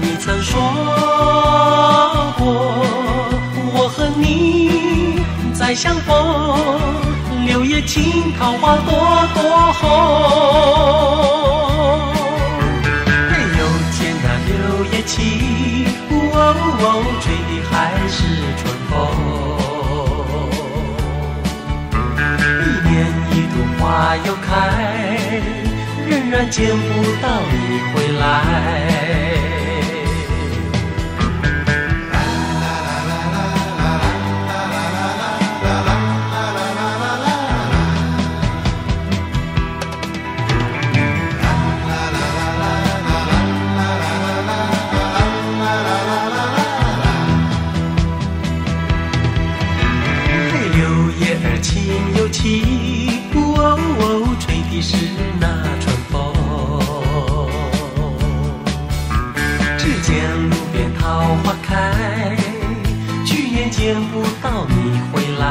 你曾说过，我和你再相逢，柳叶青，桃花朵朵红。嘿，又见那柳叶青，哦，吹的还是春风。一年一度花又开，然见不到你回来。嘿，柳叶儿轻又轻，哦，吹的是那见不到你回来。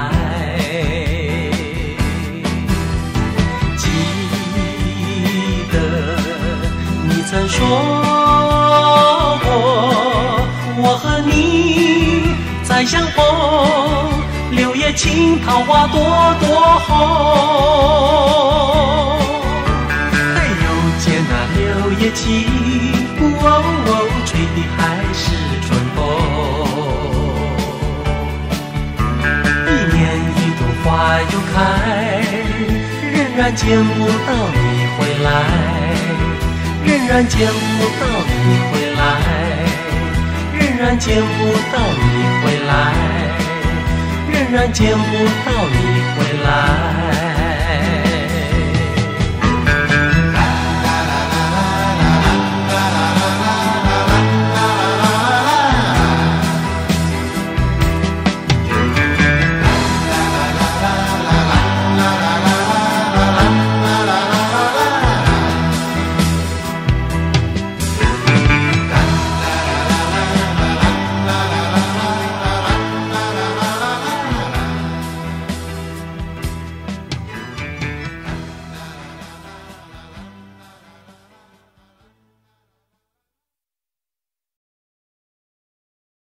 记得你曾说过，我和你再相逢，柳叶青，桃花朵朵红。哎，又见那柳叶青，花又开，仍然见不到你回来，仍然见不到你回来，仍然见不到你回来，仍然见不到你回来。